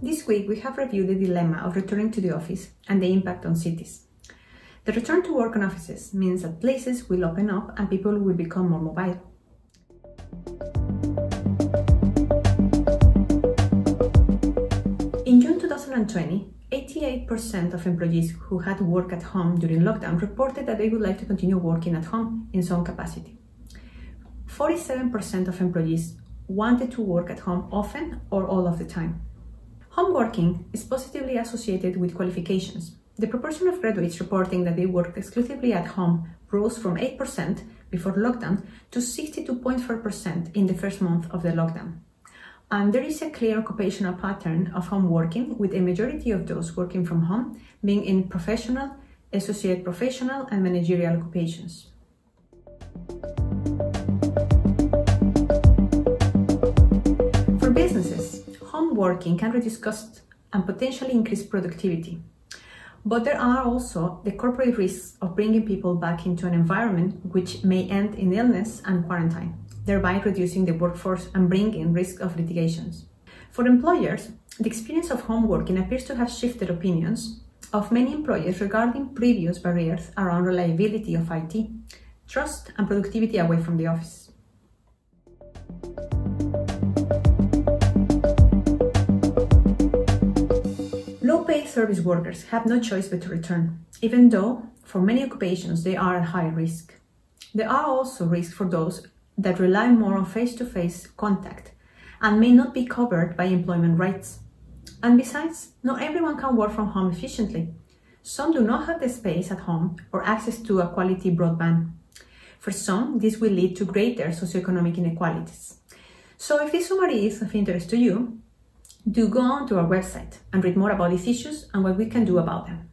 This week we have reviewed the dilemma of returning to the office and the impact on cities. The return to work on offices means that places will open up and people will become more mobile. In June 2020, 88% of employees who had worked at home during lockdown reported that they would like to continue working at home in some capacity. 47% of employees wanted to work at home often or all of the time. Home working is positively associated with qualifications. The proportion of graduates reporting that they worked exclusively at home rose from 8% before lockdown to 62.4% in the first month of the lockdown. And there is a clear occupational pattern of home working, with a majority of those working from home being in professional, associate professional, and managerial occupations. Working can reduce costs and potentially increase productivity. But there are also the corporate risks of bringing people back into an environment which may end in illness and quarantine thereby reducing the workforce and bringing risk of litigations. For employers, the experience of home working appears to have shifted opinions of many employers regarding previous barriers around reliability of IT, trust and productivity away from the office. Low-paid service workers have no choice but to return, even though for many occupations they are at high risk. There are also risks for those that rely more on face-to-face contact and may not be covered by employment rights. And besides, not everyone can work from home efficiently. Some do not have the space at home or access to a quality broadband. For some, this will lead to greater socioeconomic inequalities. So if this summary is of interest to you, do go on to our website and read more about these issues and what we can do about them.